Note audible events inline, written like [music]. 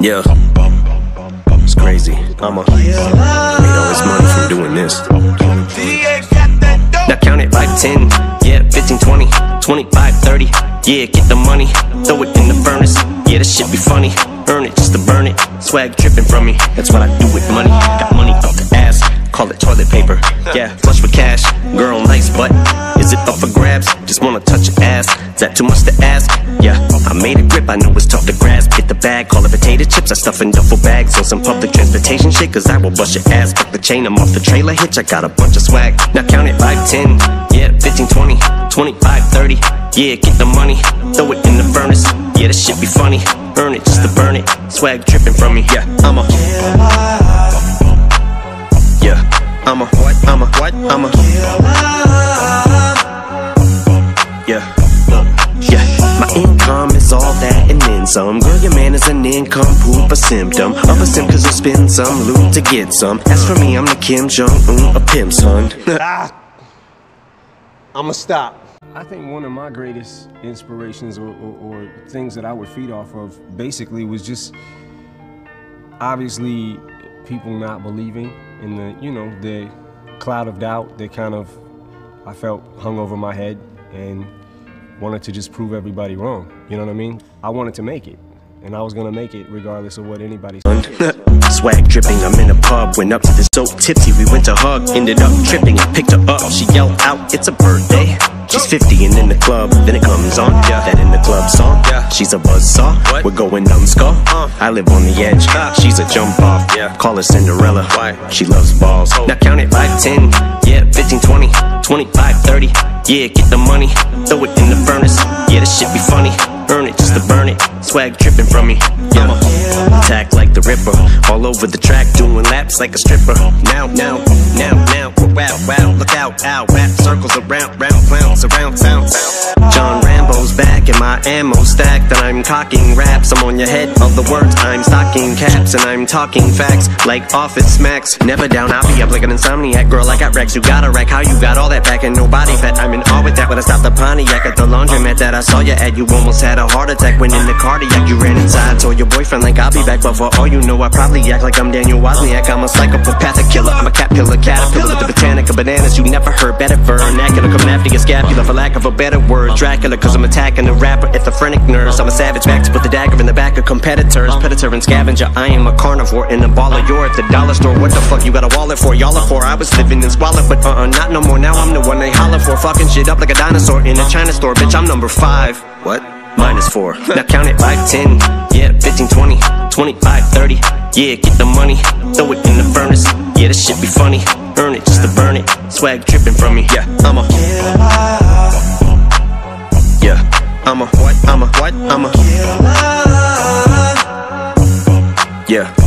Yeah. It's crazy. I'ma made all this money from doing this. Now count it 5, 10, yeah, 15, 20, 25, 30. Yeah, get the money, throw it in the furnace. Yeah, this shit be funny. Earn it just to burn it. Swag dripping from me. That's what I do with money. Got money up the ass. Call it toilet paper. Yeah, flush with cash. Girl, nice, but is it up for grabs? Just wanna touch. Is that too much to ask? Yeah, I made a grip. I know it's tough to grasp. Hit the bag, call it potato chips. I stuff in duffel bags on some public transportation shit. Cause I will bust your ass. Fuck the chain, I'm off the trailer hitch. I got a bunch of swag. Now count it 5, 10, yeah, 15, 20, 25, 30. Yeah, get the money, throw it in the furnace. Yeah, this shit be funny. Earn it just to burn it. Swag dripping from me. Yeah, I'm a. Yeah, I'm a? I'm a what? I'm a. some. Girl, your man is an income poop, a symptom of a sim, cause you spend some loot to get some. As for me, I'm the Kim Jong Un, a pimp son. [laughs] Ah, I'ma stop. I think one of my greatest inspirations or, or, or, things that I would feed off of basically was just obviously people not believing in the, you know, the cloud of doubt that kind of I felt hung over my head and wanted to just prove everybody wrong. You know what I mean? I wanted to make it. And I was gonna make it regardless of what anybody said. [laughs] Swag dripping, I'm in a pub. Went up to the so tipsy, we went to hug. Ended up tripping, I picked her up. She yelled out, It's a birthday. She's 50 and in the club, then it comes on. Yeah. That in the club song. Yeah. She's a buzzsaw. What? We're going numbskull. Uh. I live on the edge. Uh. She's a jump off. Yeah. Call her Cinderella. Why? She loves balls. Oh. Now count it 5, 10, yeah, 15, 20, 25, 30. Yeah, get the money, throw it in furnace. Yeah, this shit be funny. Earn it just to burn it. Swag dripping from me. Yeah. Attack like the Ripper. All over the track, doing laps like a stripper. Now, now, now, now. Wow, wow, look out, ow. Rap circles around, round, clowns, around, ammo stacked, and I'm cocking raps. I'm on your head of the words. I'm stocking caps, and I'm talking facts like office smacks. Never down, I'll be up like an insomniac. Girl, I got Rex, you got a rack. How you got all that back and nobody fat? I'm in awe with that when I stopped the Pontiac at the laundromat that I saw you at. You almost had a heart attack when in the cardiac. You ran inside, told your boyfriend like I'll be back. But for all you know, I probably act like I'm Daniel Wozniak. I'm a psychopathic killer. I'm a cat caterpillar, caterpillar, the botanica bananas you never heard. Better vernacular, coming after your scapula for lack of a better word. Dracula, cause I'm attacking the rapper at the phrenic nerves. I'm a savage back to put the dagger in the back of competitors. Predator and scavenger, I am a carnivore in the baller. You're at the dollar store. What the fuck you got a wallet for? Y'all are for. I was living in squalor, but uh uh, not no more. Now I'm the one they holler for. Fucking shit up like a dinosaur in a China store. Bitch, I'm number five. What? Minus four. [laughs] Now count it 5, 10, yeah, 15, 20, 25, 30. Yeah, get the money, throw it in the furnace. Yeah, this shit be funny. Earn it just to burn it. Swag dripping from me. Yeah, I'm a. I'm a? I'm a? I'm a. Yeah.